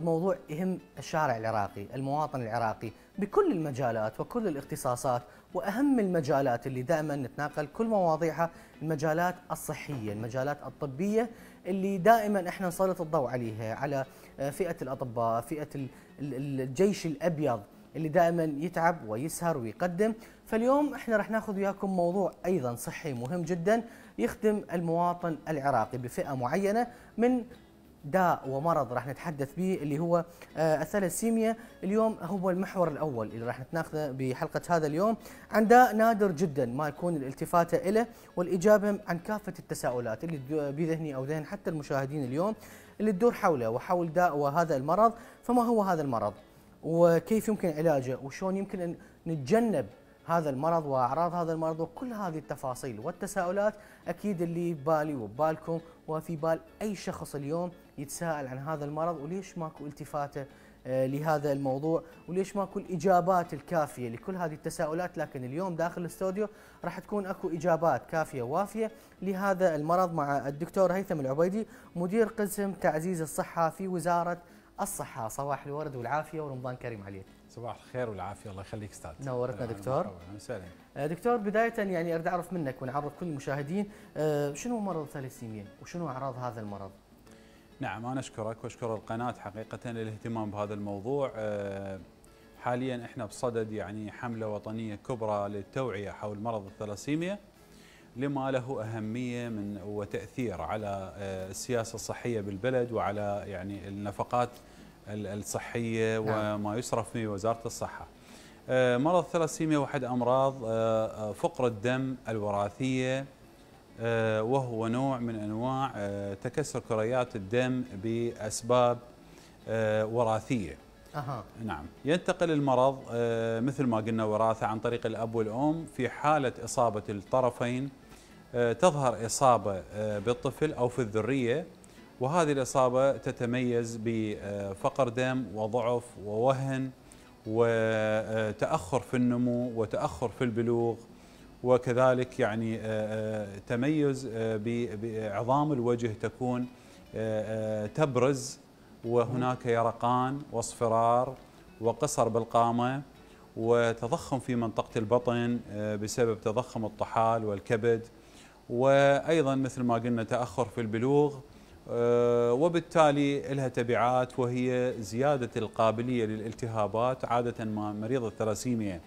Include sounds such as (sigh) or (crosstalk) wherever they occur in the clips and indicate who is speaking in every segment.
Speaker 1: ناخذ موضوع يهم الشارع العراقي، المواطن العراقي بكل المجالات وكل الاختصاصات وأهم المجالات اللي دائما نتناقل كل مواضيعها المجالات الصحية، المجالات الطبية اللي دائما إحنا نسلط الضوء عليها على فئة الأطباء، فئة الجيش الأبيض اللي دائما يتعب ويسهر ويقدم، فاليوم إحنا راح ناخذ وياكم موضوع أيضا صحي مهم جدا يخدم المواطن العراقي بفئة معينة من داء ومرض راح نتحدث به اللي هو آه، الثلاسيميا اليوم هو المحور الأول اللي راح نتناقضه بحلقة هذا اليوم. عن داء نادر جدا ما يكون الالتفاته إليه والإجابة عن كافة التساؤلات اللي بذهني أو ذهن حتى المشاهدين اليوم اللي تدور حوله وحول داء وهذا المرض. فما هو هذا المرض؟ وكيف يمكن علاجه؟ وشلون يمكن أن نتجنب هذا المرض وأعراض هذا المرض؟ وكل هذه التفاصيل والتساؤلات أكيد اللي ببالي وببالكم وفي بال أي شخص اليوم يتساءل عن هذا المرض وليش ماكو التفاته آه، لهذا الموضوع وليش ماكو الإجابات الكافية لكل هذه التساؤلات. لكن اليوم داخل الاستوديو راح تكون اكو إجابات كافية وافية لهذا المرض مع الدكتور هيثم العبيدي مدير قسم تعزيز الصحة في وزارة الصحة. صباح الورد والعافية ورمضان كريم عليك.
Speaker 2: صباح الخير والعافية. الله يخليك أستاذ.
Speaker 1: نورتنا دكتور. وسهلا. آه، دكتور بداية يعني أريد أعرف منك ونعرف كل المشاهدين آه، شنو مرض الثاليسيميا وشنو أعراض هذا المرض؟
Speaker 2: نعم أنا أشكرك وأشكر القناة حقيقة للاهتمام بهذا الموضوع آه، حاليا إحنا بصدد يعني حملة وطنية كبرى للتوعية حول مرض الثلاسيميا لما له أهمية من وتأثير على السياسة الصحية بالبلد وعلى يعني النفقات الصحية نعم. وما يصرف في وزارة الصحة. آه، مرض الثلاسيميا واحد أمراض آه، آه، فقر الدم الوراثية وهو نوع من أنواع تكسر كريات الدم بأسباب وراثية. أها. نعم ينتقل المرض مثل ما قلنا وراثة عن طريق الأب والأم في حالة إصابة الطرفين تظهر إصابة بالطفل أو في الذرية وهذه الإصابة تتميز بفقر دم وضعف ووهن وتأخر في النمو وتأخر في البلوغ وكذلك يعني تميز بعظام الوجه تكون تبرز وهناك يرقان واصفرار وقصر بالقامة وتضخم في منطقة البطن بسبب تضخم الطحال والكبد. وأيضا مثل ما قلنا تأخر في البلوغ آه، وبالتالي لها تبعات وهي زيادة القابلية للالتهابات عادة ما مريض الثلاسيميا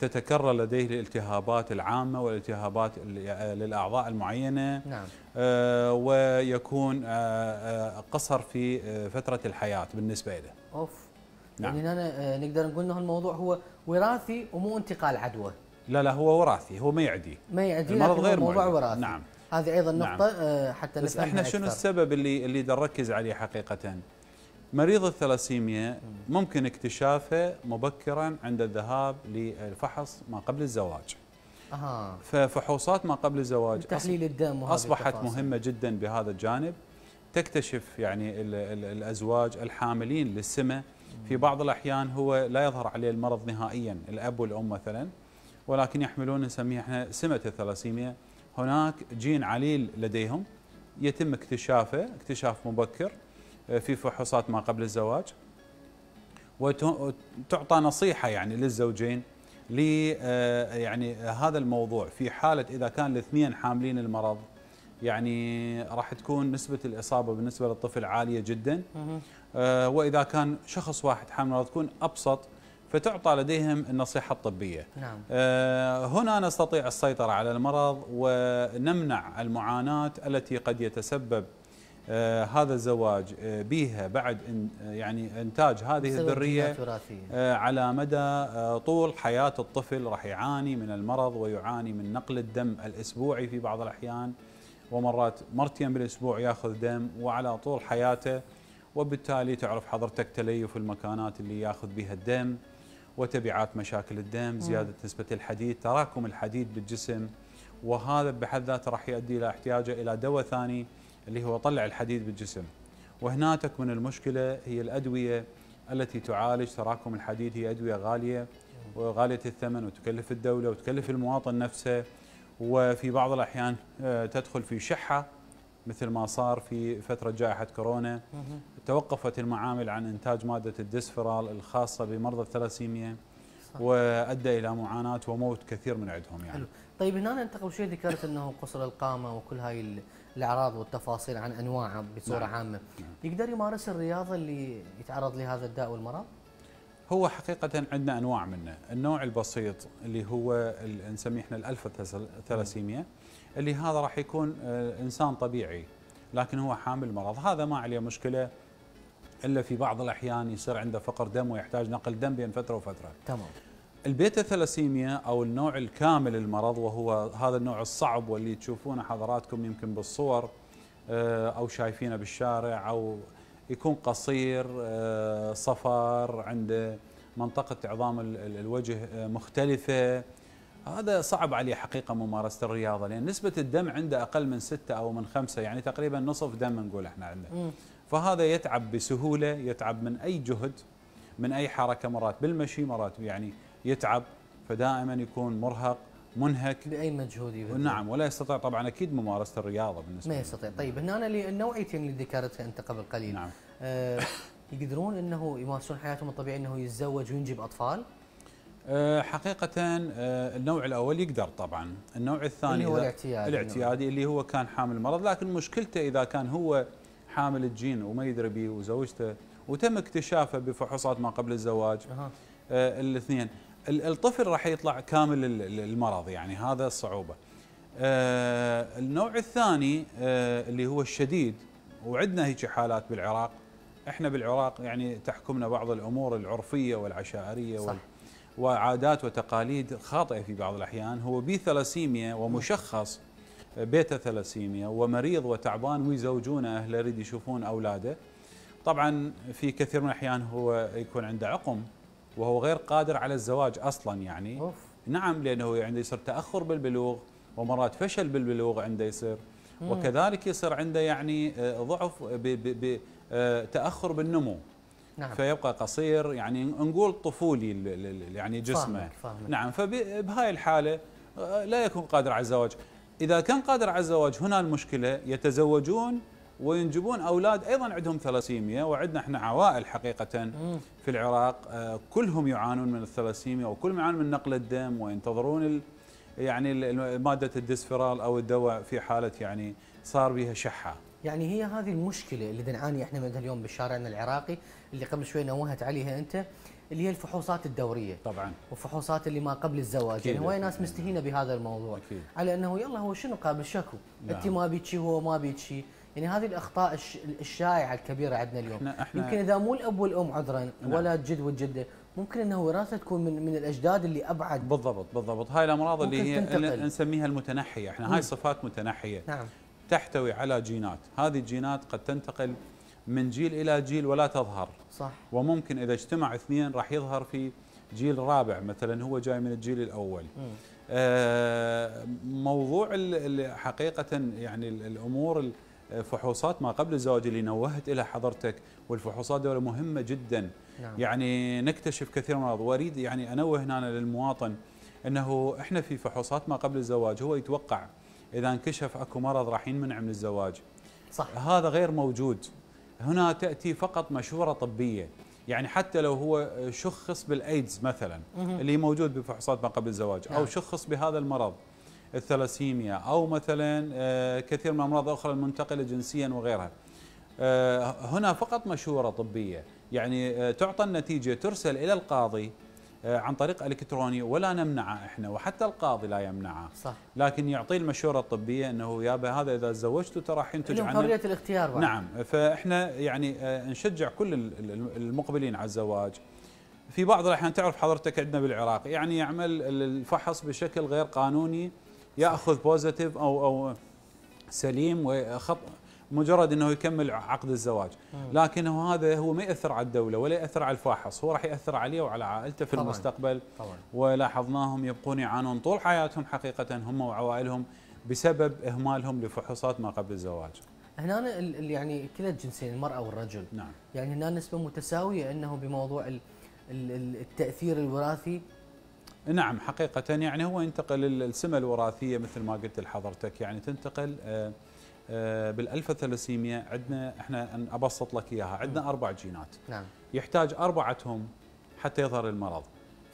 Speaker 2: تتكرر لديه الالتهابات العامة والالتهابات للأعضاء المعينة نعم. آه، ويكون آه، قصر في فترة الحياة بالنسبة له
Speaker 1: أوف نعم. يعني أنا نقدر نقول أنه الموضوع هو وراثي ومو انتقال عدوى
Speaker 2: لا لا هو وراثي هو ما يعدي
Speaker 1: ما يعدي المرض غير موضوع وراثي نعم هذه أيضا نعم. نقطة نعم. حتى
Speaker 2: بس إحنا شنو. السبب اللي اللي نركز عليه حقيقة مريض الثلاسيميا ممكن اكتشافه مبكرا عند الذهاب للفحص ما قبل الزواج. أها. ففحوصات ما قبل الزواج
Speaker 1: تحليل الدم
Speaker 2: أصبحت التفاصيل. مهمة جدا بهذا الجانب. تكتشف يعني ال ال الأزواج الحاملين للسمة. في بعض الأحيان هو لا يظهر عليه المرض نهائيا الأب والأم مثلا. ولكن يحملون نسميه إحنا سمة الثلاسيميا. هناك جين عليل لديهم. يتم اكتشافه اكتشاف مبكر. في فحوصات ما قبل الزواج. وتعطى نصيحة يعني للزوجين ل آه، يعني هذا الموضوع في حالة إذا كان الاثنين حاملين المرض يعني راح تكون نسبة الإصابة بالنسبة للطفل عالية جدا. آه، وإذا كان شخص واحد حامل تكون أبسط فتعطى لديهم النصيحة الطبية. نعم. آه هنا نستطيع السيطرة على المرض ونمنع المعاناة التي قد يتسبب آه هذا الزواج آه بها بعد إن يعني إنتاج هذه الذرية آه على مدى آه طول حياة الطفل راح يعاني من المرض ويعاني من نقل الدم الأسبوعي في بعض الأحيان ومرات مرتين بالأسبوع ياخذ دم وعلى طول حياته وبالتالي تعرف حضرتك تليف المكانات اللي ياخذ بها الدم وتبعات مشاكل الدم زيادة نسبة الحديد تراكم الحديد بالجسم وهذا بحد ذاته راح يؤدي إلى احتياجه إلى دواء ثاني اللي هو طلع الحديد بالجسم. وهنا تكمن المشكلة هي الأدوية التي تعالج تراكم الحديد هي أدوية غالية وغالية الثمن وتكلف الدولة وتكلف المواطن نفسه. وفي بعض الأحيان آه، تدخل في شحة مثل ما صار في فترة جائحة كورونا. توقفت المعامل عن إنتاج مادة الدسفرال الخاصة بمرضى الثلاسيميا وأدى إلى معاناة وموت كثير من عندهم يعني. حلو.
Speaker 1: طيب هنا أنت قبل شوي ذكرت إنه قصر القامة وكل هاي الإعراض والتفاصيل عن أنواعها بصورة نعم. عامة، نعم. يقدر يمارس الرياضة اللي يتعرض لهذا الداء والمرض؟
Speaker 2: هو حقيقة عندنا أنواع منه النوع البسيط اللي هو نسميه إحنا الألفا ثلاسيميا اللي هذا راح يكون آه، إنسان طبيعي لكن هو حامل مرض هذا ما عليه مشكلة إلا في بعض الأحيان يصير عنده فقر دم ويحتاج نقل دم بين فترة وفترة
Speaker 1: تمام
Speaker 2: البيتا ثلاسيميا أو النوع الكامل المرض وهو هذا النوع الصعب واللي تشوفونه حضراتكم يمكن بالصور آه، أو شايفينه بالشارع أو يكون قصير آه، صفر عنده منطقة عظام الوجه آه، مختلفة. هذا صعب عليه حقيقة ممارسة الرياضة لأن نسبة الدم عنده أقل من ستة أو من خمسة يعني تقريبا نصف دم نقول إحنا عنده. فهذا يتعب بسهولة يتعب من أي جهد من أي حركة مرات بالمشي مرات يعني يتعب فدائما يكون مرهق منهك.
Speaker 1: باي مجهود
Speaker 2: يبذل نعم ولا يستطيع. طبعا أكيد ممارسة الرياضة
Speaker 1: بالنسبة ما يستطيع. طيب هنا النوعيتين اللي ذكرتها أنت قبل قليل. نعم. آه يقدرون إنه يمارسون حياتهم الطبيعية إنه يتزوج وينجب أطفال؟
Speaker 2: أه حقيقة أه النوع الأول يقدر طبعا. النوع الثاني
Speaker 1: اللي هو الاعتيادي.
Speaker 2: الاعتيادي اللي هو كان حامل مرض لكن مشكلته إذا كان هو حامل الجين وما يدري به وزوجته وتم اكتشافه بفحوصات ما قبل الزواج. أه الاثنين. الطفل راح يطلع كامل المرض يعني هذا الصعوبة. آه النوع الثاني آه اللي هو الشديد وعندنا هيك حالات بالعراق إحنا بالعراق يعني تحكمنا بعض الأمور العرفية والعشائرية صح. وعادات وتقاليد خاطئة في بعض الأحيان هو بي ثلاسيميا ومشخص بيتا ثلاسيميا ومريض وتعبان ويزوجونه أهله يريد يشوفون أولاده طبعا في كثير من الأحيان هو يكون عنده عقم وهو غير قادر على الزواج أصلا يعني أوف. نعم لأنه عنده يصير تأخر بالبلوغ ومرات فشل بالبلوغ عنده يصير مم. وكذلك يصير عنده يعني آه، ضعف بتاخر آه، بالنمو نعم. فيبقى قصير يعني نقول طفولي يعني جسمه فاهمك فاهمك. نعم فبهاي الحالة آه، لا يكون قادر على الزواج إذا كان قادر على الزواج هنا المشكلة يتزوجون وينجبون أولاد أيضا عندهم ثلاسيميا وعندنا إحنا عوائل حقيقه في العراق. آه، كلهم يعانون من الثلاسيميا وكلهم يعانون من نقل الدم وينتظرون يعني مادة الدسفرال أو الدواء في حالة يعني صار بها شحة.
Speaker 1: يعني هي هذه المشكلة اللي نعاني إحنا منها اليوم بشارعنا العراقي اللي قبل شوي نوهت عليها أنت اللي هي الفحوصات الدورية.
Speaker 2: طبعا.
Speaker 1: وفحوصات اللي ما قبل الزواج. يعني هواي ناس مستهينة بهذا الموضوع. أكيد. على أنه يلا هو شنو قابل شكو؟ نعم. أنت ما بيك شيء هو ما بيك شيء يعني هذه الأخطاء الشائعة الكبيرة عندنا اليوم. إحنا إحنا يمكن إذا مو الأب والأم عذرا نعم. ولا الجد والجدة ممكن إنه وراثة تكون من من الأجداد اللي أبعد.
Speaker 2: بالضبط بالضبط. هاي الأمراض اللي هي تنتقل. نسميها المتنحية. إحنا هاي صفات متنحية.
Speaker 1: نعم.
Speaker 2: تحتوي على جينات. هذه الجينات قد تنتقل من جيل إلى جيل ولا تظهر.
Speaker 1: صح.
Speaker 2: وممكن إذا اجتمع اثنين راح يظهر في جيل رابع مثلا هو جاي من الجيل الأول. آه موضوع حقيقه يعني الأمور فحوصات ما قبل الزواج اللي نوهت إلى حضرتك والفحوصات دولة مهمة جدا. نعم. يعني نكتشف كثير من وأريد يعني أنوه هنا للمواطن إنه إحنا في فحوصات ما قبل الزواج هو يتوقع إذا انكشف أكو مرض راح ينمنع من الزواج.
Speaker 1: صح.
Speaker 2: هذا غير موجود. هنا تأتي فقط مشورة طبية. يعني حتى لو هو شخص بالايدز مثلا اللي موجود بفحوصات ما قبل الزواج نعم. أو شخص بهذا المرض. الثلاسيميا أو مثلا آه، كثير من الامراض الاخرى المنتقلة جنسيا وغيرها. آه، هنا فقط مشوره طبية، يعني آه، تعطى النتيجة ترسل إلى القاضي عن طريق إلكتروني ولا نمنعه إحنا وحتى القاضي لا يمنعه.
Speaker 1: صح.
Speaker 2: لكن يعطيه المشورة الطبية إنه يابا هذا إذا تزوجته ترى راح ينتج
Speaker 1: عنه حرية الاختيار
Speaker 2: بعد. نعم. فإحنا يعني نشجع كل المقبلين على الزواج. في بعض الأحيان تعرف حضرتك عندنا بالعراق يعني يعمل الفحص بشكل غير قانوني ياخذ بوزيتيف أو أو سليم وخط مجرد إنه يكمل عقد الزواج. لكنه هذا هو ما يأثر على الدولة ولا يأثر على الفاحص. هو راح يأثر عليه وعلى عائلته في طبعًا. المستقبل. طبعًا. ولاحظناهم يبقون يعانون طول حياتهم حقيقة هم وعوائلهم بسبب إهمالهم لفحوصات ما قبل الزواج.
Speaker 1: هنا يعني كلا الجنسين المرأة والرجل.
Speaker 2: نعم.
Speaker 1: يعني هنا نسبة متساوية إنه بموضوع التأثير الوراثي
Speaker 2: نعم حقيقة يعني هو ينتقل السمة الوراثية مثل ما قلت لحضرتك يعني تنتقل آه، آه، بالالفا ثلاسيميا عندنا إحنا أن أبسط لك إياها عندنا أربع جينات.
Speaker 1: نعم.
Speaker 2: يحتاج أربعتهم حتى يظهر المرض.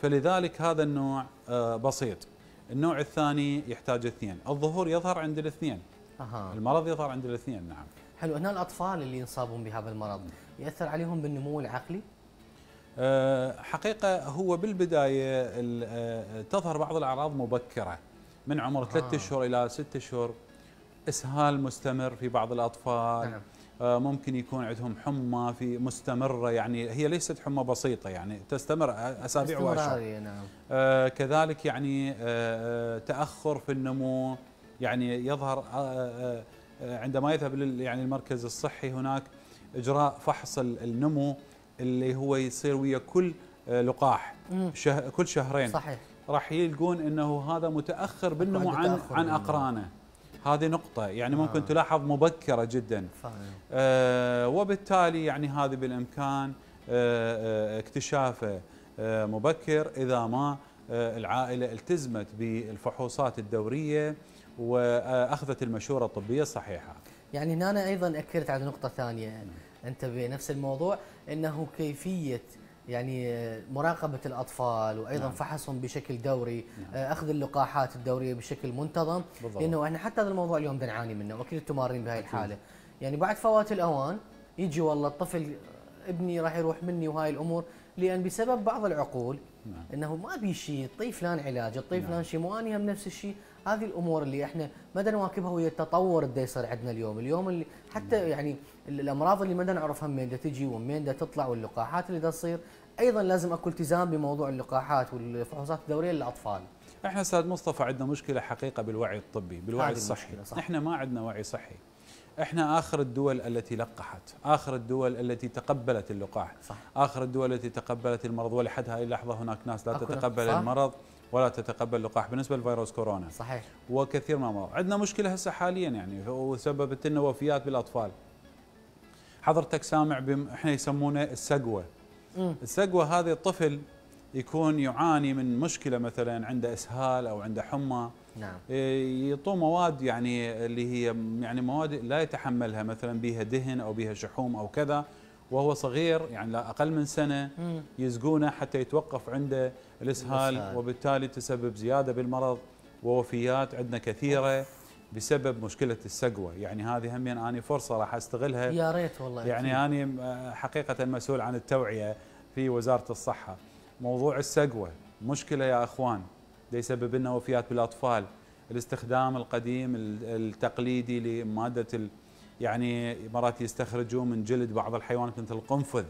Speaker 2: فلذلك هذا النوع آه، بسيط. النوع الثاني يحتاج اثنين. الظهور يظهر عند الاثنين.
Speaker 1: أها.
Speaker 2: المرض يظهر عند الاثنين نعم.
Speaker 1: حلو. هنا الأطفال اللي ينصابون بهذا المرض يأثر عليهم بالنمو العقلي؟
Speaker 2: حقيقة هو بالبداية ال- آه، تظهر بعض الأعراض مبكرة. من عمر ثلاثة
Speaker 1: آه.
Speaker 2: أشهر إلى ستة أشهر إسهال مستمر في بعض الأطفال.
Speaker 1: نعم.
Speaker 2: آه، ممكن يكون عندهم حمى في مستمرة يعني هي ليست حمى بسيطة يعني تستمر أسابيع وأشهر.
Speaker 1: نعم.
Speaker 2: آه، كذلك يعني آه، آه، تأخر في النمو يعني يظهر آه، آه، آه، عندما يذهب يعني المركز الصحي هناك إجراء فحص ال- النمو. اللي هو يصير ويا كل آه، لقاح. شه كل شهرين.
Speaker 1: صحيح.
Speaker 2: راح يلقون إنه هذا متأخر بالنمو عن عن. أقرانه. هذه نقطة. يعني ممكن
Speaker 1: آه.
Speaker 2: تلاحظ مبكرة جدا. آه، وبالتالي يعني هذه بالإمكان آه، آه، اكتشافه. آه، مبكر إذا ما آه، العائلة التزمت بالفحوصات الدورية وأخذت المشورة الطبية الصحيحة.
Speaker 1: يعني هنا أنا أيضا اكدت على نقطة ثانية. أنت بنفس الموضوع. إنه كيفية يعني مراقبة الأطفال وأيضا
Speaker 2: نعم.
Speaker 1: فحصهم بشكل دوري
Speaker 2: نعم.
Speaker 1: أخذ اللقاحات الدورية بشكل منتظم
Speaker 2: بالضبط.
Speaker 1: لأنه إحنا حتى هذا الموضوع اليوم بنعاني منه وأكيد أنتم مارين بهاي الحالة يعني بعد فوات الأوان يجي والله الطفل ابني راح يروح مني وهاي الأمور لأن بسبب بعض العقول
Speaker 2: نعم.
Speaker 1: إنه ما بي شيء الطي فلان علاج الطي
Speaker 2: نعم.
Speaker 1: فلان شيء مو اني هم نفس الشيء هذه الأمور اللي إحنا ما نواكبها ويا التطور اللي يصير عندنا اليوم اليوم اللي حتى يعني ال- الأمراض اللي ما نعرفها من دا تجي ومن تطلع واللقاحات اللي دا تصير أيضا لازم أكو التزام بموضوع اللقاحات والفحوصات الدورية للأطفال
Speaker 2: إحنا أستاذ مصطفى عندنا مشكلة حقيقة بالوعي الطبي، بالوعي الصحي.
Speaker 1: صح.
Speaker 2: إحنا ما عندنا وعي صحي. إحنا آخر الدول التي لقحت، آخر الدول التي تقبلت اللقاح،
Speaker 1: صح
Speaker 2: آخر الدول التي تقبلت المرض ولحد هذه اللحظه هناك ناس لا تتقبل
Speaker 1: صح.
Speaker 2: المرض ولا تتقبل اللقاح بالنسبة لفيروس كورونا.
Speaker 1: صحيح
Speaker 2: وكثير من الأمراض، عندنا مشكلة هسه حاليا يعني وسببت لنا وفيات بالأطفال. حضرتك سامع بم إحنا يسمونه
Speaker 1: السقوة.
Speaker 2: السقوة هذه الطفل يكون يعاني من مشكلة مثلا عنده إسهال أو عنده حمى
Speaker 1: نعم
Speaker 2: إيه، يعطوه مواد يعني اللي هي يعني مواد لا يتحملها مثلا بها دهن أو بها شحوم أو كذا وهو صغير يعني لا أقل من سنة
Speaker 1: مم.
Speaker 2: يسقونه حتى يتوقف عنده
Speaker 1: الإسهال.
Speaker 2: وبالتالي تسبب زيادة بالمرض ووفيات عندنا كثيرة بسبب مشكلة السقوة. يعني هذه هم أنا فرصة راح أستغلها.
Speaker 1: يا ريت والله.
Speaker 2: يعني أنا حقيقة مسؤول عن التوعية في وزارة الصحة. موضوع السقوة مشكلة يا أخوان يسبب لنا وفيات بالأطفال. الاستخدام القديم ال- التقليدي لمادة يعني مرات يستخرجون من جلد بعض الحيوانات مثل القنفذ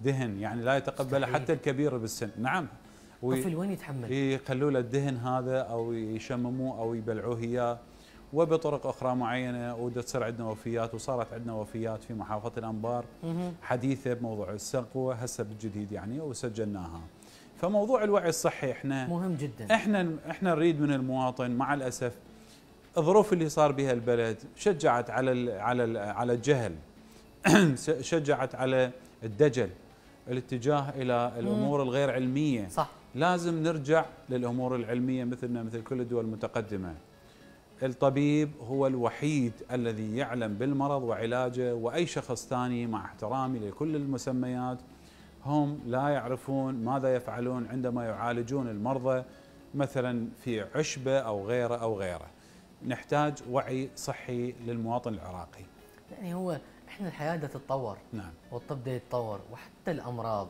Speaker 2: دهن يعني لا يتقبله. حتى الكبير بالسن نعم وي-
Speaker 1: طفل وين يتحمل
Speaker 2: يخلوا له الدهن هذا أو يشمموه أو يبلعوه إياه وبطرق أخرى معينة وتصير عندنا وفيات وصارت عندنا وفيات في محافظة
Speaker 1: الأنبار.
Speaker 2: حديثة بموضوع السقوه هسه بالجديد يعني وسجلناها. فموضوع الوعي الصحي إحنا
Speaker 1: مهم جدا
Speaker 2: إحنا إحنا نريد من المواطن مع الأسف الظروف اللي صار بها البلد شجعت على على على الجهل (clears throat) شجعت على الدجل الاتجاه إلى الأمور الغير علمية
Speaker 1: صح
Speaker 2: لازم نرجع للأمور العلمية مثلنا مثل كل الدول المتقدمة. الطبيب هو الوحيد الذي يعلم بالمرض وعلاجه وأي شخص ثاني مع احترامي لكل المسميات هم لا يعرفون ماذا يفعلون عندما يعالجون المرضى مثلا في عشبة أو غيره أو غيره. نحتاج وعي صحي للمواطن العراقي.
Speaker 1: يعني هو إحنا الحياة بدها تتطور.
Speaker 2: نعم.
Speaker 1: والطب ده يتطور وحتى الأمراض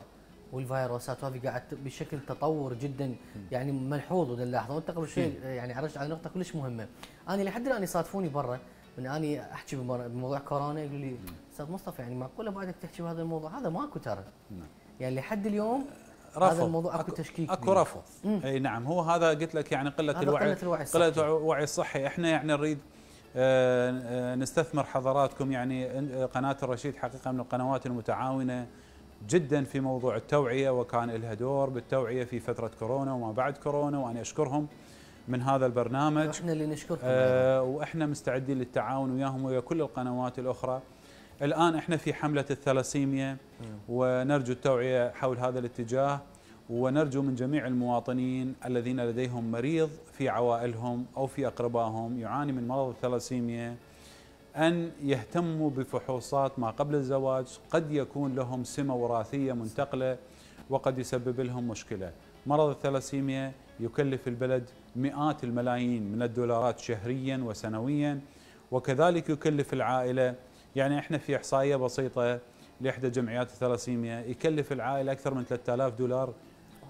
Speaker 1: والفيروسات وهذه قاعد بشكل تطور جدا يعني ملحوظ ونلاحظه وأنت قبل شوي يعني عرجت على نقطة كلش مهمة. أنا لحد الآن يصادفوني برا من أني أحكي بموضوع كورونا يقولوا لي أستاذ مصطفى يعني معقولة بعدك تحكي بهذا الموضوع؟ هذا ماكو ترى.
Speaker 2: نعم.
Speaker 1: يعني لحد اليوم
Speaker 2: رفض
Speaker 1: هذا الموضوع أكو تشكيك أكو.
Speaker 2: رفض. أي نعم هو هذا قلت لك يعني
Speaker 1: قلة
Speaker 2: الوعي
Speaker 1: قلة. الوعي الصحي
Speaker 2: إحنا يعني نريد آه، آه، نستثمر حضراتكم يعني قناة الرشيد حقيقة من القنوات المتعاونة جدا في موضوع التوعية وكان لها دور بالتوعية في فترة كورونا وما بعد كورونا وأنا أشكرهم من هذا البرنامج
Speaker 1: إحنا اللي نشكركم
Speaker 2: آه، وإحنا مستعدين للتعاون وياهم ويا كل القنوات الأخرى. الآن إحنا في حملة الثلاسيميا ونرجو التوعية حول هذا الاتجاه ونرجو من جميع المواطنين الذين لديهم مريض في عوائلهم أو في أقربائهم يعاني من مرض الثلاسيميا أن يهتموا بفحوصات ما قبل الزواج قد يكون لهم سمة وراثية منتقلة وقد يسبب لهم مشكلة. مرض الثلاسيميا يكلف البلد مئات الملايين من الدولارات شهريا وسنويا وكذلك يكلف العائلة يعني إحنا في إحصائية بسيطة لإحدى جمعيات الثلاسيميا يكلف العائلة أكثر من 3000 دولار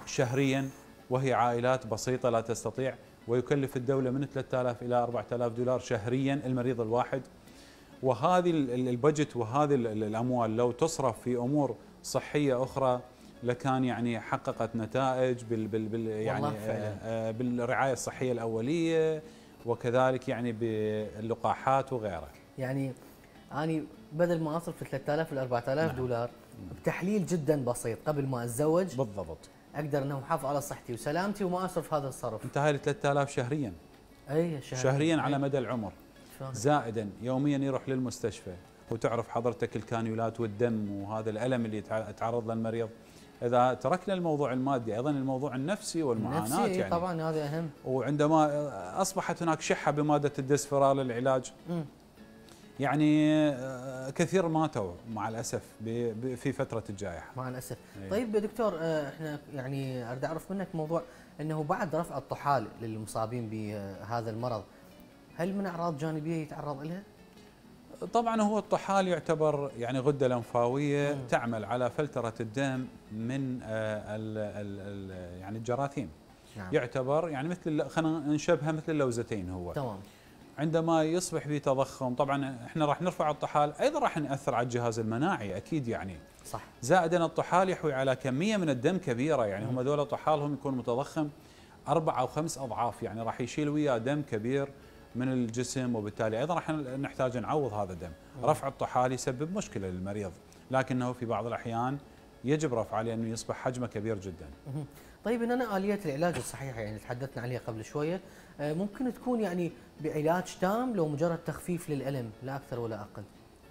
Speaker 2: شهريا وهي عائلات بسيطة لا تستطيع ويكلف الدولة من 3000 إلى 4000 دولار شهريا المريض الواحد وهذه البجت وهذه الأموال لو تصرف في أمور صحية أخرى لكان يعني حققت نتائج بال بال بال يعني آه، آه، بالرعاية الصحية الأولية وكذلك يعني باللقاحات وغيره.
Speaker 1: يعني أني بدل ما أصرف 3000 ل 4000 نعم. دولار بتحليل جدا بسيط. قبل ما أتزوج
Speaker 2: بالضبط.
Speaker 1: أقدر أنه أحافظ على صحتي وسلامتي وما أصرف هذا الصرف.
Speaker 2: انت هاي 3000 شهريا.
Speaker 1: اي
Speaker 2: شهريا, شهريا على مدى العمر. زائدا يوميا يروح للمستشفى وتعرف حضرتك الكانيولات والدم وهذا الألم اللي يتعرض له المريض. إذا تركنا الموضوع المادي أيضا الموضوع النفسي والمعاناة
Speaker 1: يعني. طبعا هذا أهم.
Speaker 2: وعندما أصبحت هناك شحة بمادة الدسفرال للعلاج يعني آه، كثير ماتوا مع الأسف في فترة الجائحة
Speaker 1: مع الأسف أيه. طيب دكتور آه، إحنا يعني أريد أعرف منك موضوع إنه بعد رفع الطحال للمصابين بهذا المرض هل من أعراض جانبية يتعرض لها
Speaker 2: طبعا هو الطحال يعتبر يعني غدة لمفاوية مم. تعمل على فلترة الدم من آه، ال ال ال يعني الجراثيم نعم. يعتبر يعني مثل خلينا نشبهه مثل اللوزتين هو
Speaker 1: تمام
Speaker 2: عندما يصبح في تضخم طبعا إحنا راح نرفع الطحال أيضا راح نأثر على الجهاز المناعي أكيد يعني.
Speaker 1: صح.
Speaker 2: زائدا الطحال يحوي على كمية من الدم كبيرة يعني هم ذولا طحالهم يكون متضخم أربع أو خمس أضعاف يعني راح يشيل وياه دم كبير من الجسم وبالتالي أيضا راح نحتاج نعوض هذا الدم، رفع الطحال يسبب مشكلة للمريض، لكنه في بعض الأحيان يجب رفعه لأنه يصبح حجمه كبير جدا.
Speaker 1: طيب هنا اليات العلاج الصحيحة يعني تحدثنا عليها قبل شوية، ممكن تكون يعني بعلاج تام لو مجرد تخفيف للألم لا أكثر ولا أقل.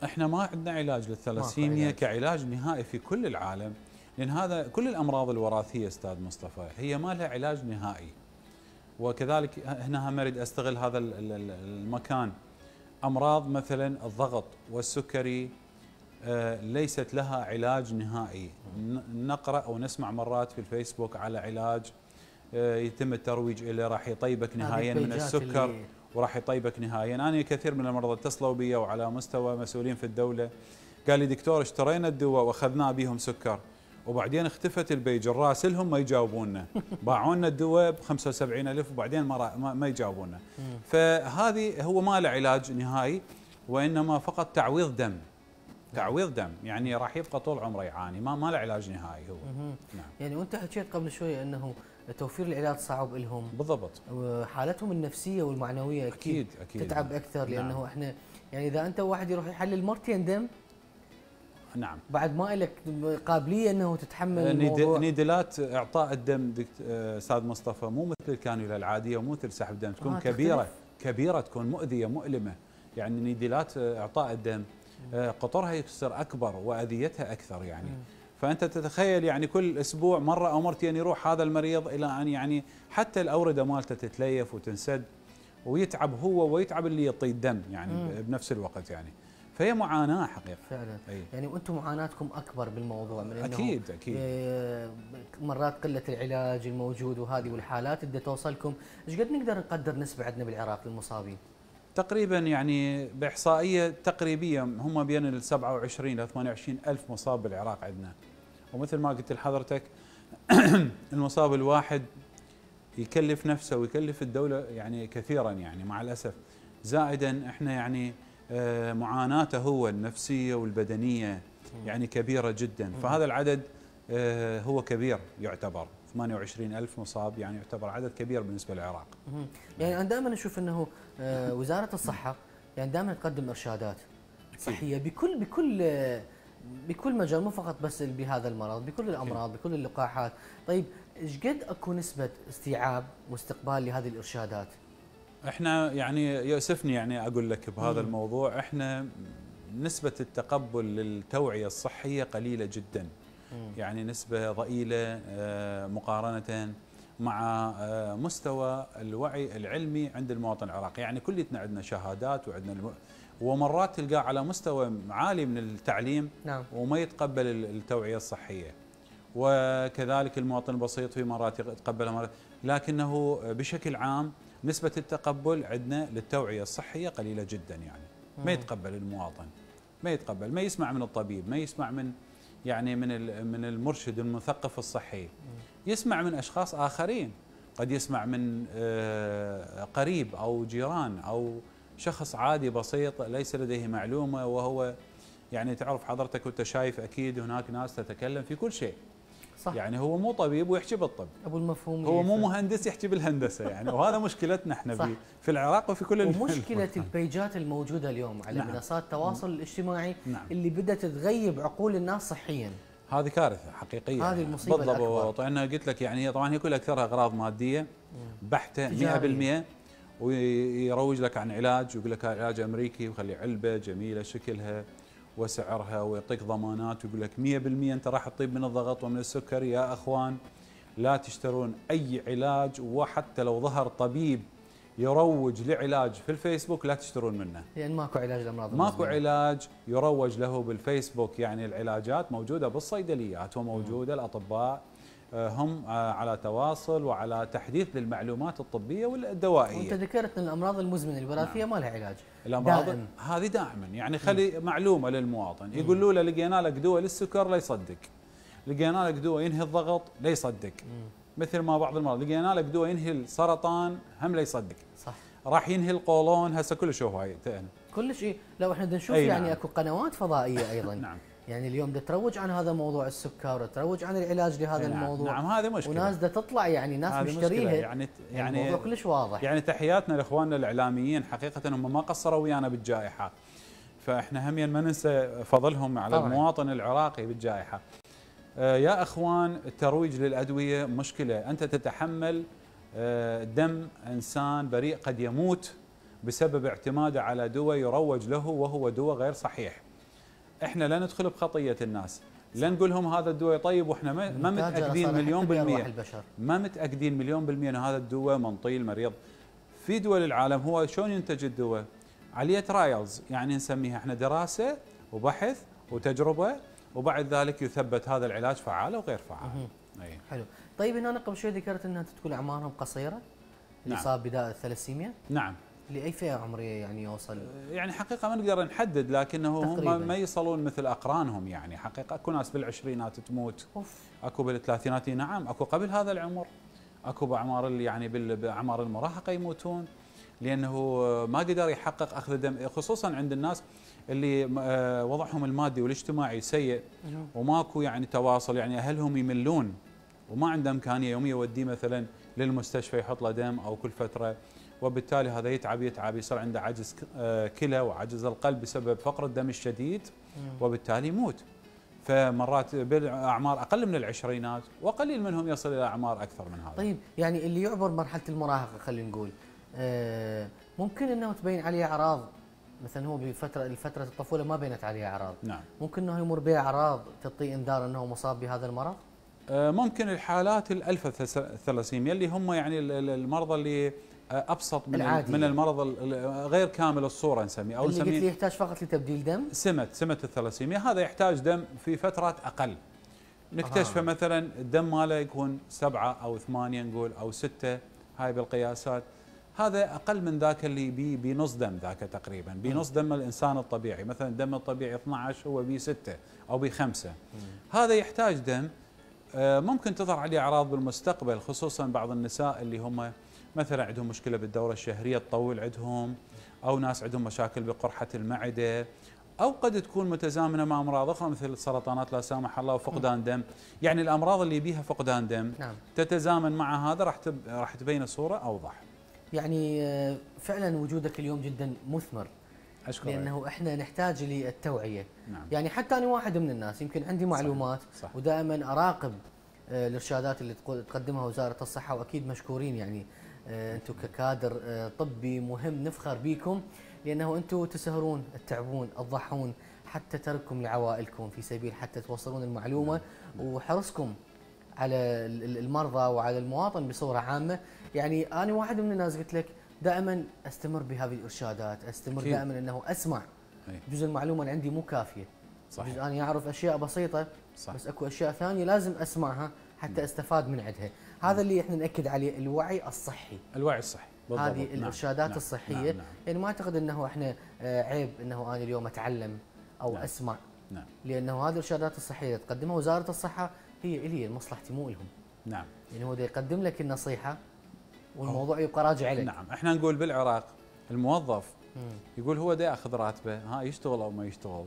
Speaker 2: إحنا ما عندنا علاج للثلاسيميا كعلاج نهائي في كل العالم، لأن هذا كل الأمراض الوراثية أستاذ مصطفى هي ما لها علاج نهائي. وكذلك هنا هم اريد أستغل هذا المكان أمراض مثلا الضغط والسكري آه، ليست لها علاج نهائي نقرأ أو نسمع مرات في الفيسبوك على علاج آه، يتم الترويج إليه راح يطيبك نهائيا من السكر وراح يطيبك نهائيا أنا كثير من المرضى اتصلوا بي وعلى مستوى مسؤولين في الدولة. قال لي دكتور اشترينا الدواء وأخذناه بهم سكر وبعدين اختفت ال page. نراسلهم ما يجاوبوننا (laughs) باعوا لنا الدواء ب 75000 وبعدين ما ما يجاوبوننا فهذه هو ما له علاج نهائي وإنما فقط تعويض دم. تعويض دم. يعني راح يبقى طول عمره يعاني. ما ما له علاج نهائي هو.
Speaker 1: نعم. يعني وأنت حكيت قبل شوية إنه توفير العلاج صعب لهم
Speaker 2: بالضبط.
Speaker 1: وحالتهم النفسية والمعنوية
Speaker 2: أكيد أكيد,
Speaker 1: تتعب أكثر لأنه نعم. إحنا يعني إذا أنت واحد يروح يحلل مرتين دم
Speaker 2: نعم.
Speaker 1: بعد ما لك قابلية إنه تتحمل الموضوع.
Speaker 2: نيدلات إعطاء الدم أستاذ مصطفى مو مثل الكانولا العادية ومو مثل سحب الدم تكون آه كبيره تختلف. كبيرة تكون مؤذية مؤلمة. يعني نيدلات إعطاء الدم آه، قطرها يصير أكبر وأذيتها أكثر يعني. م. فأنت تتخيل يعني كل أسبوع مرة أو مرتين يروح هذا المريض إلى أن يعني حتى الأورده مالته تتليف وتنسد ويتعب هو ويتعب اللي يعطي الدم يعني م. بنفس الوقت يعني. فهي معاناة حقيقة.
Speaker 1: فعلا. أي. يعني وأنتم معاناتكم أكبر بالموضوع من
Speaker 2: إنه أكيد أكيد.
Speaker 1: آه، مرات قلة العلاج الموجود وهذه والحالات اللي توصلكم. إيش قد نقدر نقدر نسبة عندنا بالعراق للمصابين؟
Speaker 2: تقريبا يعني بإحصائية تقريبية هم بين ال 27 ل 28 ألف مصاب بالعراق عندنا. ومثل ما قلت لحضرتك (clears throat) المصاب الواحد يكلف نفسه ويكلف الدولة يعني كثيرا يعني مع الأسف. زائدا إحنا يعني آه، معاناته هو النفسية والبدنية يعني كبيرة جدا. فهذا العدد آه، هو كبير يعتبر. 28 ألف مصاب يعني يعتبر عدد كبير بالنسبة للعراق.
Speaker 1: يعني أنا دائما أشوف أنه آه، وزارة الصحة يعني دائما تقدم إرشادات صحية بكل بكل بكل مجال مو فقط بس بهذا المرض بكل الأمراض بكل اللقاحات. طيب إيش قد أكو نسبة استيعاب واستقبال لهذه الإرشادات؟
Speaker 2: إحنا يعني يؤسفني يعني أقول لك بهذا الموضوع. إحنا نسبة التقبل للتوعية الصحية قليلة جدا. يعني نسبة ضئيلة آه، مقارنة مع آه، مستوى الوعي العلمي عند المواطن العراقي. يعني كليتنا عندنا شهادات وعندنا ومرات تلقاه على مستوى عالي من التعليم
Speaker 1: نعم.
Speaker 2: وما يتقبل التوعية الصحية. وكذلك المواطن البسيط في مرات يتقبلها مرات. لكنه بشكل عام نسبة التقبل عندنا للتوعية الصحية قليلة جدا يعني. ما يتقبل المواطن. ما يتقبل. ما يسمع من الطبيب. ما يسمع من يعني من من المرشد المثقف الصحي. يسمع من أشخاص آخرين. قد يسمع من آه، قريب أو جيران أو شخص عادي بسيط ليس لديه معلومة وهو يعني تعرف حضرتك وأنت شايف أكيد هناك ناس تتكلم في كل شيء
Speaker 1: صح
Speaker 2: يعني هو مو طبيب ويحكي بالطب
Speaker 1: أبو المفهوم
Speaker 2: هو مو مهندس يحكي بالهندسه يعني وهذا مشكلتنا إحنا
Speaker 1: صح.
Speaker 2: في في العراق وفي كل
Speaker 1: ومشكلة (laughs) البيجات الموجودة اليوم على
Speaker 2: نعم.
Speaker 1: منصات التواصل الاجتماعي
Speaker 2: نعم.
Speaker 1: اللي بدأت تغيب عقول الناس صحيا
Speaker 2: هذه كارثة حقيقية
Speaker 1: هذه
Speaker 2: يعني.
Speaker 1: المصيبة
Speaker 2: بالضبط أنا قلت لك يعني هي طبعا هي كل أكثرها أغراض مادية بحتة 100%
Speaker 1: تجارية.
Speaker 2: ويروج لك عن علاج ويقول لك هذا علاج أمريكي ويخلي علبة جميلة شكلها وسعرها ويعطيك ضمانات ويقول لك 100% أنت راح تطيب من الضغط ومن السكر. يا أخوان لا تشترون أي علاج وحتى لو ظهر طبيب يروج لعلاج في الفيسبوك لا تشترون منه.
Speaker 1: لأن ماكو علاج لأمراض
Speaker 2: ماكو. علاج يروج له بالفيسبوك. يعني العلاجات موجودة بالصيدليات وموجودة الاطباء هم آه، على تواصل وعلى تحديث للمعلومات الطبية
Speaker 1: وانت
Speaker 2: والدوائيه
Speaker 1: ذكرت إن الأمراض المزمنة الوراثية ما لها علاج.
Speaker 2: الأمراض
Speaker 1: دائم.
Speaker 2: هذه دائما. يعني خلي معلومة للمواطن. يقولوا له لقينا لك دواء للسكر لا يصدق. لقينا لك دواء ينهي الضغط لا يصدق. مثل ما بعض المرضى لقينا لك دواء ينهي السرطان هم لا يصدق.
Speaker 1: صح.
Speaker 2: راح ينهي القولون هسه كل شيء هاي
Speaker 1: كل شيء. لو إحنا نشوف يعني
Speaker 2: نعم.
Speaker 1: أكو قنوات فضائية (laughs) أيضا.
Speaker 2: نعم.
Speaker 1: يعني اليوم بدها تروج عن هذا موضوع السكر وتروج عن العلاج لهذا
Speaker 2: نعم.
Speaker 1: الموضوع.
Speaker 2: نعم هذه مشكلة.
Speaker 1: وناس بدها تطلع يعني ناس مشتريها.
Speaker 2: يعني
Speaker 1: يعني
Speaker 2: يعني
Speaker 1: الموضوع كلش واضح.
Speaker 2: يعني تحياتنا لإخواننا الإعلاميين حقيقة هم ما قصروا ويانا بالجائحة. فإحنا هم ما ننسى فضلهم على
Speaker 1: طبعاً.
Speaker 2: المواطن العراقي بالجائحة. آه، يا إخوان الترويج للأدوية مشكلة. أنت تتحمل آه، دم إنسان بريء قد يموت بسبب اعتماده على دواء يروج له وهو دواء غير صحيح. إحنا لا ندخل بخطية الناس. لا نقول لهم هذا الدواء طيب وإحنا ما
Speaker 1: متأكدين
Speaker 2: مليون
Speaker 1: بالمية.
Speaker 2: ما متأكدين مليون بالمية ان هذا الدواء منطي المريض في دول العالم هو شلون ينتج الدواء؟ عليه ترايلز يعني نسميها إحنا دراسة وبحث وتجربة وبعد ذلك يثبت هذا العلاج فعال أو غير فعال. أي.
Speaker 1: حلو. طيب هنا قبل شوي ذكرت إنها تكون أعمارهم قصيرة اللي
Speaker 2: نعم.
Speaker 1: صاب بداء الثلاسيميا.
Speaker 2: نعم.
Speaker 1: لأي فئة عمرية يعني يوصل؟
Speaker 2: يعني حقيقة ما نقدر نحدد لكنه. هم ما يصلون مثل أقرانهم يعني. حقيقة أكو ناس بالعشرينات تموت
Speaker 1: أوف.
Speaker 2: أكو بالثلاثينات نعم. أكو قبل هذا العمر أكو بأعمار اللي يعني بأعمار المراهقة يموتون لأنه ما قدر يحقق أخذ دم خصوصا عند الناس اللي آه، وضعهم المادي والاجتماعي سيء وماكو يعني تواصل يعني أهلهم يملون وما عنده إمكانية يوم يوديه مثلا للمستشفى يحط له دم أو كل فترة. وبالتالي هذا يتعب يتعب يصير عنده عجز آه، كلى وعجز القلب بسبب فقر الدم الشديد وبالتالي يموت. فمرات بالأعمار أقل من العشرينات وقليل منهم يصل إلى أعمار أكثر من هذا.
Speaker 1: طيب يعني اللي يعبر مرحلة المراهقة خلينا نقول آه ممكن إنه تبين عليه أعراض؟ مثلا هو بفترة الفترة الطفولة ما بينت عليه أعراض.
Speaker 2: نعم.
Speaker 1: ممكن إنه يمر به أعراض تعطيه إنذار إنه مصاب بهذا المرض؟
Speaker 2: آه، ممكن الحالات الالفا ثلاسيميا اللي هم يعني ال- ال- المرضى اللي أبسط من
Speaker 1: العادية.
Speaker 2: من المرض ال- ال- غير كامل الصورة نسميه أو
Speaker 1: اللي قلت لي يحتاج فقط لتبديل دم؟
Speaker 2: سمه سمه الثلاسيميا هذا يحتاج دم في فترات أقل. نكتشفه
Speaker 1: آه.
Speaker 2: مثلا الدم ماله يكون سبعة أو ثمانية نقول أو ستة هاي بالقياسات. هذا أقل من ذاك اللي بي بنص دم ذاك تقريبا. بنص دم الإنسان الطبيعي. مثلا الدم الطبيعي 12 هو بي 6 أو بي 5 هذا يحتاج دم. آه، ممكن تظهر عليه أعراض بالمستقبل خصوصا بعض النساء اللي هم مثلا عندهم مشكلة بالدورة الشهرية تطول عندهم أو ناس عندهم مشاكل بقرحة المعدة أو قد تكون متزامنة مع أمراض أخرى مثل السرطانات لا سامح الله وفقدان دم. يعني الأمراض اللي بيها فقدان دم
Speaker 1: نعم.
Speaker 2: تتزامن مع هذا راح تب... راح تبين الصورة أوضح.
Speaker 1: يعني آه، فعلا وجودك اليوم جدا مثمر.
Speaker 2: أشكرك.
Speaker 1: لأنه إحنا نحتاج للتوعية.
Speaker 2: نعم.
Speaker 1: يعني حتى أنا واحد من الناس يمكن عندي معلومات
Speaker 2: صح.
Speaker 1: ودائما أراقب آه، الإرشادات اللي تقدمها وزارة الصحة وأكيد مشكورين يعني. أنتم ككادر آه، طبي مهم نفخر بكم لأنه أنتم تسهرون تتعبون تضحون حتى ترككم لعوائلكم في سبيل حتى توصلون المعلومة وحرصكم على ال- ال- المرضى وعلى المواطن بصورة عامة يعني أنا واحد من الناس قلت لك دائما أستمر بهذه الإرشادات أستمر
Speaker 2: أكيد.
Speaker 1: دائما أنه
Speaker 2: أسمع.
Speaker 1: جزء المعلومة اللي عندي مو كافية
Speaker 2: صحيح.
Speaker 1: جزء أنا اعرف أشياء بسيطة
Speaker 2: صح.
Speaker 1: بس أكو أشياء ثانية لازم أسمعها حتى أستفاد من عندها هذا اللي إحنا نأكد عليه الوعي الصحي
Speaker 2: الوعي الصحي بالضبط.
Speaker 1: هذه
Speaker 2: نعم.
Speaker 1: الإرشادات
Speaker 2: نعم.
Speaker 1: الصحية
Speaker 2: نعم. نعم.
Speaker 1: يعني ما أعتقد إنه إحنا آه، عيب إنه أنا اليوم أتعلم أو
Speaker 2: نعم.
Speaker 1: أسمع
Speaker 2: نعم
Speaker 1: لأنه هذه الإرشادات الصحية اللي تقدمها وزارة الصحة هي إلي مصلحتي مو لهم
Speaker 2: نعم
Speaker 1: يعني هو يقدم لك النصيحة والموضوع يبقى راجع لك
Speaker 2: نعم إحنا نقول بالعراق الموظف
Speaker 1: مم.
Speaker 2: يقول هو دا ياخذ راتبه ها يشتغل أو ما يشتغل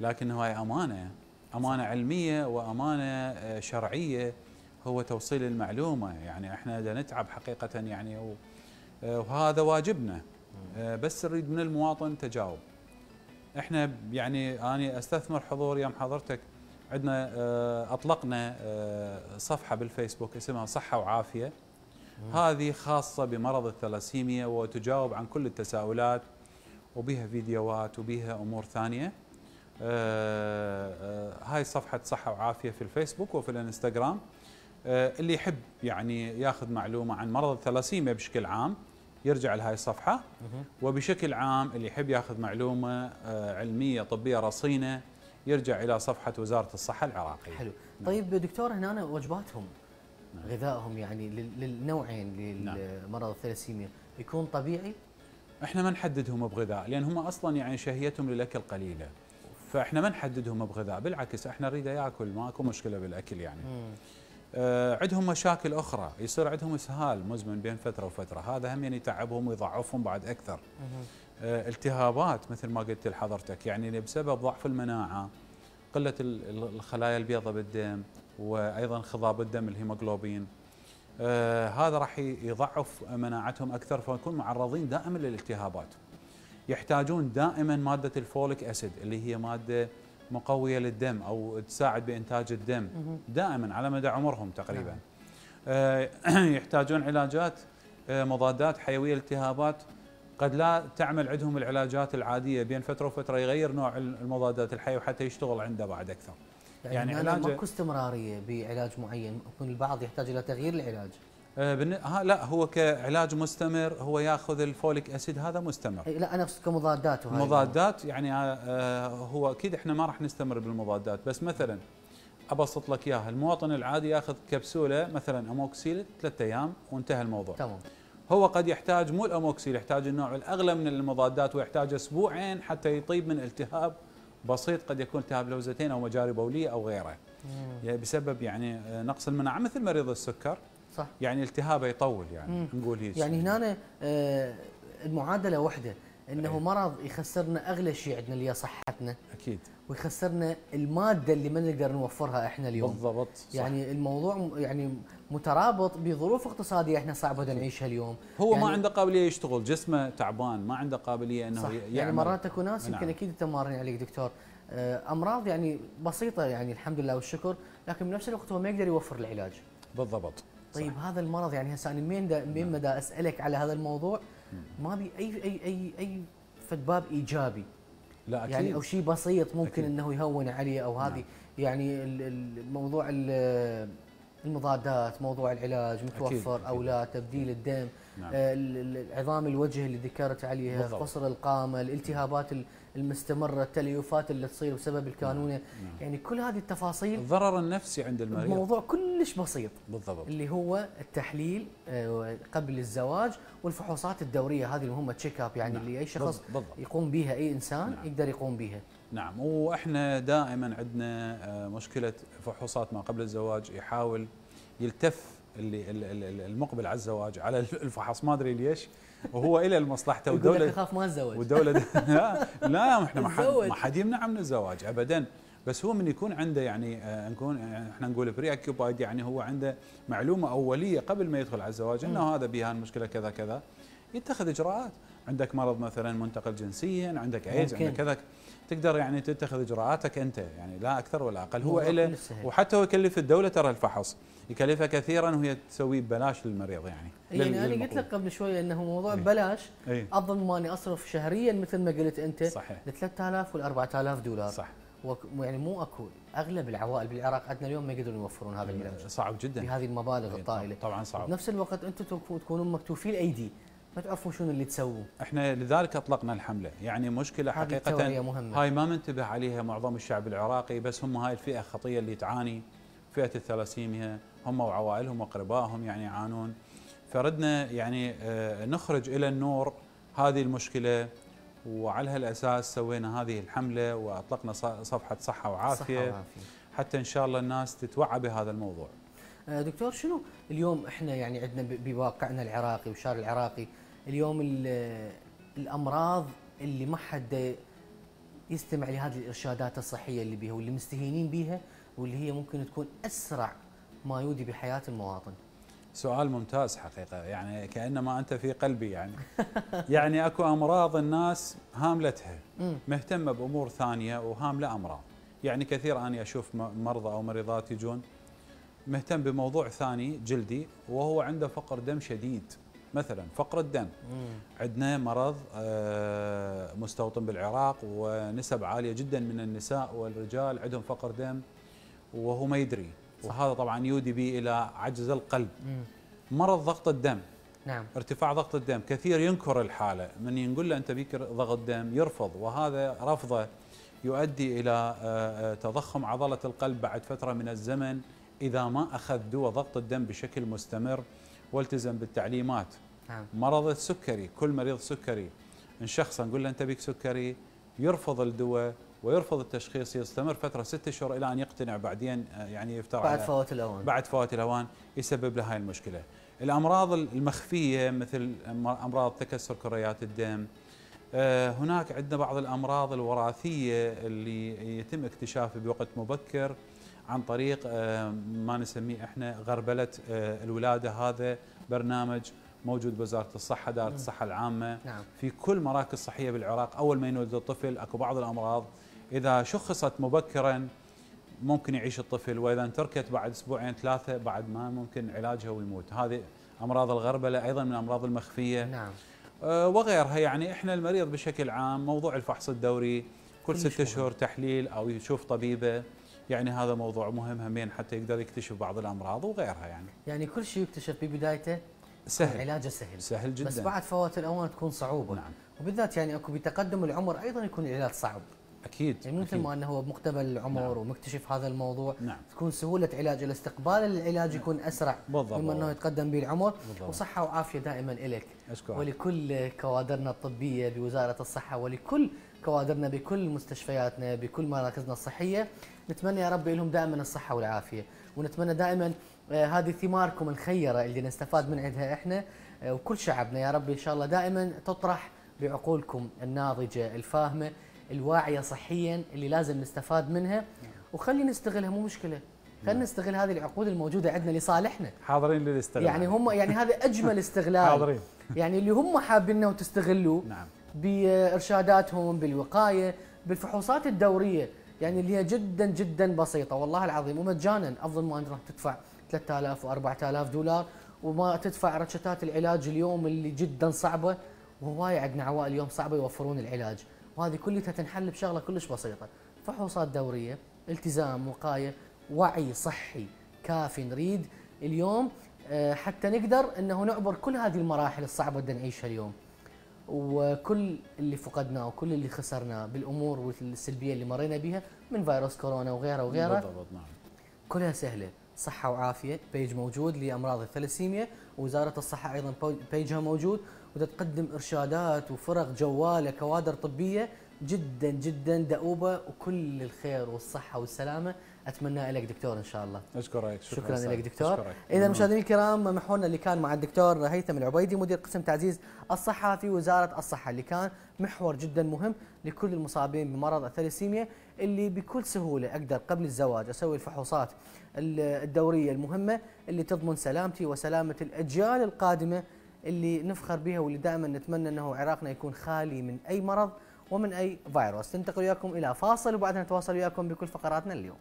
Speaker 2: لكن هاي أمانة أمانة علمية وأمانة آه، شرعية هو توصيل المعلومة يعني إحنا دا نتعب حقيقة يعني آه، وهذا واجبنا. آه، بس نريد من المواطن تجاوب. إحنا يعني أنا أستثمر حضور يوم حضرتك. عندنا آه، أطلقنا صفحة بالفيسبوك اسمها صحة وعافية. هذه خاصة بمرض الثلاسيميا وتجاوب عن كل التساؤلات وبها فيديوهات وبها أمور ثانية. هاي صفحة صحة وعافية في الفيسبوك وفي الانستغرام. اللي يحب يعني ياخذ معلومة عن مرض الثلاسيميا بشكل عام يرجع لهاي
Speaker 1: الصفحة.
Speaker 2: وبشكل عام اللي يحب ياخذ معلومة آه، علمية طبية رصينة يرجع إلى صفحة وزارة الصحة العراقية.
Speaker 1: حلو
Speaker 2: نعم.
Speaker 1: طيب دكتور هنا وجباتهم
Speaker 2: نعم.
Speaker 1: غذائهم يعني لل- للنوعين
Speaker 2: نعم.
Speaker 1: لمرض الثلاسيميا يكون طبيعي
Speaker 2: إحنا ما نحددهم بغذاء لأن هم أصلا يعني شهيتهم للأكل قليلة. فإحنا ما نحددهم بغذاء بالعكس إحنا نريده ياكل ماكو مشكلة بالأكل يعني.
Speaker 1: مم.
Speaker 2: آه عندهم مشاكل أخرى. يصير عندهم إسهال مزمن بين فترة وفترة. هذا هم يعني يتعبهم ويضعفهم بعد
Speaker 1: أكثر.
Speaker 2: آه، التهابات مثل ما قلت لحضرتك يعني بسبب ضعف المناعة قلة ال- ال- الخلايا البيضاء بالدم وأيضا انخفاض الدم الهيموغلوبين. آه هذا راح يضعف مناعتهم أكثر فيكون معرضين دائما للالتهابات. يحتاجون دائما مادة الفوليك أسيد اللي هي مادة مقوية للدم أو تساعد بإنتاج الدم. دائما على مدى عمرهم تقريبا
Speaker 1: نعم.
Speaker 2: آه، (clears throat) يحتاجون علاجات آه، مضادات حيوية للالتهابات قد لا تعمل عندهم العلاجات العادية بين فترة وفترة يغير نوع المضادات الحيوية حتى يشتغل عنده بعد أكثر.
Speaker 1: يعني,
Speaker 2: يعني علاجه-
Speaker 1: ماكو استمرارية بعلاج معين ممكن البعض يحتاج إلى تغيير العلاج
Speaker 2: آه، لا هو كعلاج مستمر هو ياخذ الفوليك أسيد هذا مستمر.
Speaker 1: إي لا أنا أقصد كمضادات وهاي
Speaker 2: مضادات يعني آه، آه، هو أكيد إحنا ما راح نستمر بالمضادات بس مثلا أبسط لك إياها المواطن العادي ياخذ كبسولة مثلا أموكسيل ثلاثة أيام وانتهى الموضوع.
Speaker 1: تمام
Speaker 2: هو قد يحتاج مو الأموكسيل يحتاج النوع الأغلى من المضادات ويحتاج أسبوعين حتى يطيب من التهاب بسيط قد يكون التهاب لوزتين أو مجاري بولية أو غيره. يعني بسبب يعني آه، نقص المناعة مثل مريض السكر
Speaker 1: صح.
Speaker 2: يعني التهابه يطول يعني
Speaker 1: مم.
Speaker 2: نقول هيك.
Speaker 1: يعني هنا آه، المعادلة واحدة إنه
Speaker 2: أي.
Speaker 1: مرض يخسرنا أغلى شيء عندنا اللي هي صحتنا.
Speaker 2: أكيد.
Speaker 1: ويخسرنا المادة اللي ما نقدر نوفرها إحنا اليوم.
Speaker 2: بالضبط صح.
Speaker 1: يعني الموضوع يعني مترابط بظروف اقتصادية إحنا صعبة نعيشها اليوم.
Speaker 2: هو
Speaker 1: يعني
Speaker 2: ما عنده قابلية يشتغل جسمه تعبان ما عنده قابلية إنه
Speaker 1: صح. يعني مرات أكو ناس يمكن
Speaker 2: نعم.
Speaker 1: أكيد تمارين عليك دكتور. آه، أمراض يعني بسيطة يعني الحمد لله والشكر لكن بنفس الوقت هو ما يقدر يوفر العلاج.
Speaker 2: بالضبط.
Speaker 1: طيب
Speaker 2: صح.
Speaker 1: هذا المرض يعني هسه أنا من من مدى أسألك على هذا الموضوع ما بي اي اي اي أي فد باب إيجابي
Speaker 2: لا أكيد
Speaker 1: يعني أو شيء بسيط ممكن
Speaker 2: أكيد.
Speaker 1: إنه يهون عليه أو هذه
Speaker 2: نعم.
Speaker 1: يعني ال- ال- الموضوع ال- المضادات موضوع العلاج متوفر
Speaker 2: أكيد.
Speaker 1: أو لا تبديل الدم
Speaker 2: نعم.
Speaker 1: آه، ال- ال- عظام الوجه اللي ذكرت عليها
Speaker 2: بالضبط.
Speaker 1: قصر القامة الالتهابات ال- المستمرة التليفات اللي تصير بسبب الكانونه
Speaker 2: نعم.
Speaker 1: يعني كل هذه التفاصيل
Speaker 2: الضرر النفسي عند المريض.
Speaker 1: موضوع كلش بسيط.
Speaker 2: بالضبط.
Speaker 1: اللي هو التحليل آه، قبل الزواج والفحوصات الدورية هذه المهمه تشيك اب يعني
Speaker 2: نعم.
Speaker 1: اللي أي شخص
Speaker 2: بالضبط
Speaker 1: يقوم بها أي إنسان
Speaker 2: نعم.
Speaker 1: يقدر يقوم بها
Speaker 2: نعم وإحنا دائما عندنا آه، مشكلة فحوصات ما قبل الزواج. يحاول يلتف اللي ال- ال- ال- المقبل على الزواج على الفحص ما أدري ليش. وهو إلى مصلحته
Speaker 1: يقول لك
Speaker 2: والدولة
Speaker 1: أخاف ما أتزوج.
Speaker 2: والدولة (laughs) لا لا إحنا ما حد يمنع من الزواج ابدا. بس هو من يكون عنده يعني آه، نكون يعني إحنا نقول preoccupied يعني هو عنده معلومة اوليه قبل ما يدخل على الزواج إنه هذا بها المشكلة كذا كذا. يتخذ إجراءات. عندك مرض مثلا منتقل جنسيا عندك ايدز. عندك كذا. تقدر يعني تتخذ إجراءاتك أنت يعني لا أكثر ولا أقل. هو له. وحتى هو يكلف الدولة ترى الفحص يكلفها كثيرا وهي تسويه ببلاش للمريض يعني.
Speaker 1: يعني أنا قلت. لك قبل شوية إنه موضوع
Speaker 2: إي.
Speaker 1: ببلاش
Speaker 2: اي
Speaker 1: اظن ما أني أصرف شهريا مثل ما قلت أنت
Speaker 2: صحيح.
Speaker 1: ل 3000 وال 4000 دولار.
Speaker 2: صح.
Speaker 1: يعني مو أكو أغلب العوائل بالعراق عندنا اليوم ما يقدرون يوفرون هذا العلاج
Speaker 2: صعب جدا.
Speaker 1: بهذه المبالغ
Speaker 2: إي،
Speaker 1: الطائلة.
Speaker 2: طبعا صعب.
Speaker 1: بنفس الوقت أنتم تكون- تكونون مكتوفي الايدي ما تعرفون شنو اللي تسووا
Speaker 2: إحنا لذلك أطلقنا الحملة يعني مشكلة حقيقة
Speaker 1: مهمة.
Speaker 2: هاي ما منتبه عليها معظم الشعب العراقي بس هم هاي الفئة الخطيه اللي تعاني فئة الثلاسيميا هم وعوائلهم وأقربائهم يعني يعانون فردنا يعني آه، نخرج إلى النور هذه المشكلة وعلى هالأساس سوينا هذه الحملة وأطلقنا صفحة صحة وعافية, صحة وعافية. حتى إن شاء الله الناس تتوعى بهذا الموضوع.
Speaker 1: آه، دكتور شنو اليوم إحنا يعني عندنا بواقعنا العراقي والشارع العراقي اليوم الأمراض اللي ما حد يستمع لهذه الإرشادات الصحية اللي بيها واللي مستهينين بيها واللي هي ممكن تكون أسرع ما يودي بحياة المواطن.
Speaker 2: سؤال ممتاز حقيقة يعني كأنما أنت في قلبي يعني. (laughs) يعني أكو أمراض الناس هاملتها مهتمة بأمور ثانية وهاملة أمراض. يعني كثير اني أشوف مرضى أو مريضات يجون مهتم بموضوع ثاني جلدي وهو عنده فقر دم شديد. مثلا فقر الدم. عندنا مرض آه، مستوطن بالعراق ونسب عالية جدا من النساء والرجال عندهم فقر دم وهو ما يدري. وهذا طبعا يودي به إلى عجز القلب. مرض ضغط الدم.
Speaker 1: نعم.
Speaker 2: ارتفاع ضغط الدم. كثير ينكر الحالة. من نقول له أنت بيك ضغط دم يرفض. وهذا رفضه يؤدي إلى آه، آه، تضخم عضلة القلب بعد فترة من الزمن إذا ما أخذ دواء ضغط الدم بشكل مستمر. والتزم بالتعليمات
Speaker 1: نعم.
Speaker 2: مرض السكري كل مريض سكري إن شخص نقول له أنت بيك سكري يرفض الدواء ويرفض التشخيص يستمر فترة ست اشهر إلى أن يقتنع بعدين آه، يعني يفترض
Speaker 1: بعد فوات الأوان
Speaker 2: بعد فوات الأوان يسبب له هاي المشكلة. الأمراض المخفية مثل أمراض تكسر كريات الدم آه، هناك عندنا بعض الأمراض الوراثية اللي يتم اكتشافها بوقت مبكر عن طريق آه، ما نسميه إحنا غربلة الولادة. هذا برنامج موجود بوزارة الصحة دائره الصحة العامة.
Speaker 1: نعم.
Speaker 2: في كل مراكز صحية بالعراق. أول ما ينولد الطفل أكو بعض الأمراض. إذا شخصت مبكرا ممكن يعيش الطفل. وإذا تركت بعد أسبوعين ثلاثة بعد ما ممكن علاجها ويموت. هذه أمراض الغربلة أيضا من الأمراض المخفية.
Speaker 1: نعم.
Speaker 2: أه وغيرها. يعني إحنا المريض بشكل عام موضوع الفحص الدوري كل ست اشهر تحليل أو يشوف طبيبه. يعني هذا موضوع مهم همين حتى يقدر يكتشف بعض الأمراض وغيرها يعني.
Speaker 1: يعني كل شيء يكتشف ببدايته
Speaker 2: سهل.
Speaker 1: علاجه سهل.
Speaker 2: سهل جدا.
Speaker 1: بس بعد فوات الأوان تكون صعوبة.
Speaker 2: نعم.
Speaker 1: وبالذات يعني أكو بتقدم العمر أيضا يكون العلاج صعب.
Speaker 2: أكيد
Speaker 1: يعني مثل ما أنه هو بمقتبل العمر نعم. ومكتشف هذا الموضوع
Speaker 2: نعم.
Speaker 1: تكون سهولة علاج. الاستقبال العلاج نعم. يكون أسرع
Speaker 2: بالضبط.
Speaker 1: مما أنه يتقدم به العمر. بالضبط. وصحة وعافية دائما لك
Speaker 2: أشكرك.
Speaker 1: ولكل كوادرنا الطبية بوزارة الصحة ولكل كوادرنا بكل مستشفياتنا بكل مراكزنا الصحية. نتمنى يا رب لهم دائما الصحة والعافية ونتمنى دائما آه، هذه ثماركم الخيرة اللي نستفاد من عندها إحنا آه، وكل شعبنا يا رب إن شاء الله دائما تطرح بعقولكم الناضجة الفاهمة الواعية صحيا اللي لازم نستفاد منها. وخلي نستغلها مو مشكلة. خلينا. نستغل هذه العقود الموجودة عندنا لصالحنا.
Speaker 2: حاضرين للاستغلال.
Speaker 1: يعني هم يعني هذا أجمل (laughs) استغلال.
Speaker 2: حاضرين.
Speaker 1: يعني اللي هم حابينه وتستغلوه
Speaker 2: نعم.
Speaker 1: بإرشاداتهم بالوقاية بالفحوصات الدورية. يعني اللي هي جدا جدا بسيطة والله العظيم. ومجانا أفضل ما انت راح تدفع 3000 و4000 دولار وما تدفع رشتات العلاج اليوم اللي جدا صعبة. وهواي عندنا عوائل اليوم صعبة يوفرون العلاج. وهذه كلها تنحل بشغلة كلش بسيطة. فحوصات دورية التزام وقاية وعي صحي كافي نريد اليوم. آه، حتى نقدر إنه نعبر كل هذه المراحل الصعبة اللي نعيشها اليوم. وكل اللي فقدناه وكل اللي خسرناه بالأمور السلبيه اللي مرينا بها من فيروس كورونا وغيره وغيره.
Speaker 2: بالضبط نعم.
Speaker 1: كلها سهلة. صحة وعافية بيج موجود لأمراض الثلاسيميا ووزاره الصحة أيضا بيجها موجود وتقدم إرشادات وفرق جوالة كوادر طبية جدا جدا دؤوبة وكل الخير والصحة والسلامة أتمنى لك دكتور إن شاء الله.
Speaker 2: اشكرك
Speaker 1: شكرا, شكرا لك دكتور. إذا مشاهدينا الكرام محورنا اللي كان مع الدكتور هيثم العبيدي مدير قسم تعزيز الصحة في وزارة الصحة اللي كان محور جدا مهم لكل المصابين بمرض الثلاسيميا اللي بكل سهولة أقدر قبل الزواج أسوي الفحوصات الدورية المهمة اللي تضمن سلامتي وسلامة الأجيال القادمة اللي نفخر بها واللي دائما نتمنى إنه عراقنا يكون خالي من أي مرض ومن أي فيروس. ننتقل وياكم إلى فاصل وبعدها نتواصل وياكم بكل فقراتنا اليوم.